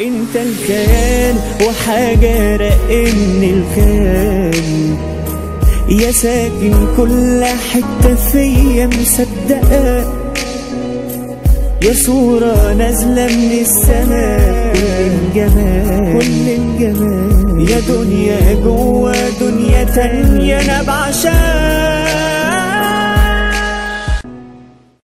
انت الكيان وحاجة رقمني الخيال. يا ساكن كل حتة فيا مصدقة. يا صورة نازلة من السماء. كل الجمال. كل الجمال. يا دنيا جوا دنيا تانية أنا بعشقك